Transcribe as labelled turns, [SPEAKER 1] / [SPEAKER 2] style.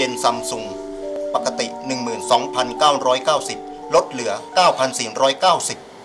[SPEAKER 1] เย็นซัมซุงปกติ 12,990 ลดเหลือ 9,490